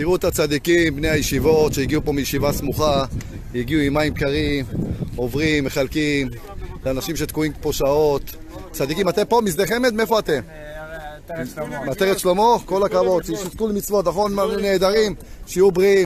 תראו את הצדיקים, בני הישיבות שהגיעו פה מישיבה סמוכה, הגיעו עם מים קרים, עוברים, מחלקים, לאנשים שתקועים פה שעות. צדיקים, אתם פה משדה חמד? מאיפה אתם? מטרת שלמה? כל הכבוד, שיזכו למצוות, נכון? נהדרים, שיהיו בריאים.